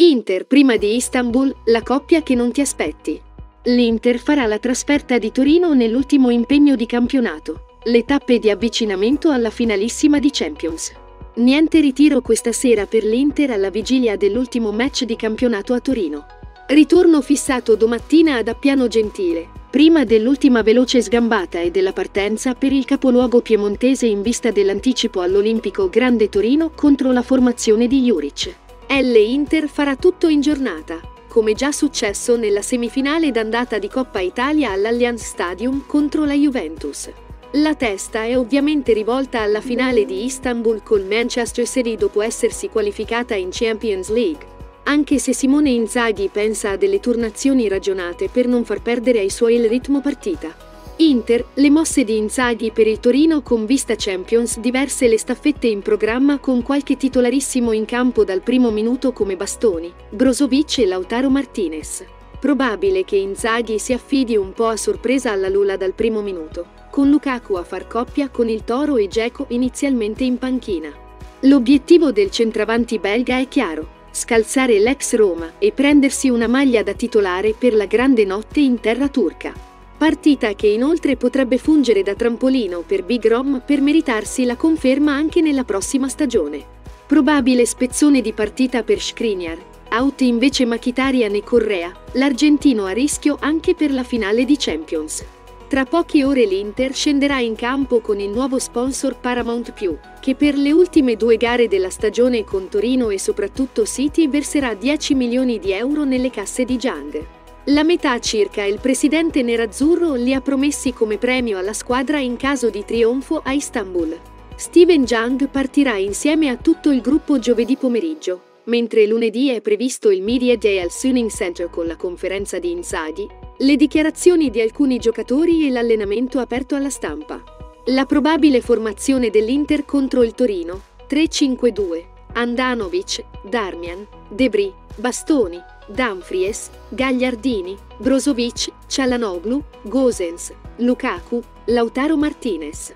Inter prima di Istanbul, la coppia che non ti aspetti. L'Inter farà la trasferta di Torino nell'ultimo impegno di campionato, le tappe di avvicinamento alla finalissima di Champions. Niente ritiro questa sera per l'Inter alla vigilia dell'ultimo match di campionato a Torino. Ritorno fissato domattina ad Appiano Gentile, prima dell'ultima veloce sgambata e della partenza per il capoluogo piemontese in vista dell'anticipo all'Olimpico Grande Torino contro la formazione di Juric. L Inter farà tutto in giornata, come già successo nella semifinale d'andata di Coppa Italia all'Allianz Stadium contro la Juventus. La testa è ovviamente rivolta alla finale di Istanbul col Manchester City dopo essersi qualificata in Champions League, anche se Simone Inzaghi pensa a delle turnazioni ragionate per non far perdere ai suoi il ritmo partita. Inter, le mosse di Inzaghi per il Torino con vista Champions diverse le staffette in programma con qualche titolarissimo in campo dal primo minuto come Bastoni, Brozovic e Lautaro Martinez. Probabile che Inzaghi si affidi un po' a sorpresa alla Lula dal primo minuto, con Lukaku a far coppia con il Toro e Geco inizialmente in panchina. L'obiettivo del centravanti belga è chiaro, scalzare l'ex Roma e prendersi una maglia da titolare per la grande notte in terra turca. Partita che inoltre potrebbe fungere da trampolino per Big Rom per meritarsi la conferma anche nella prossima stagione. Probabile spezzone di partita per Skriniar, out invece Mkhitaryan e Correa, l'argentino a rischio anche per la finale di Champions. Tra poche ore l'Inter scenderà in campo con il nuovo sponsor Paramount+, che per le ultime due gare della stagione con Torino e soprattutto City verserà 10 milioni di euro nelle casse di Jang. La metà circa il presidente nerazzurro li ha promessi come premio alla squadra in caso di trionfo a Istanbul. Steven Jang partirà insieme a tutto il gruppo giovedì pomeriggio, mentre lunedì è previsto il Media Day al Suning Center con la conferenza di Inzaghi, le dichiarazioni di alcuni giocatori e l'allenamento aperto alla stampa. La probabile formazione dell'Inter contro il Torino 3-5-2 Andanovic, Darmian, Debris, Bastoni, Dumfries, Gagliardini, Brozovic, Cialanoglu, Gosens, Lukaku, Lautaro Martinez.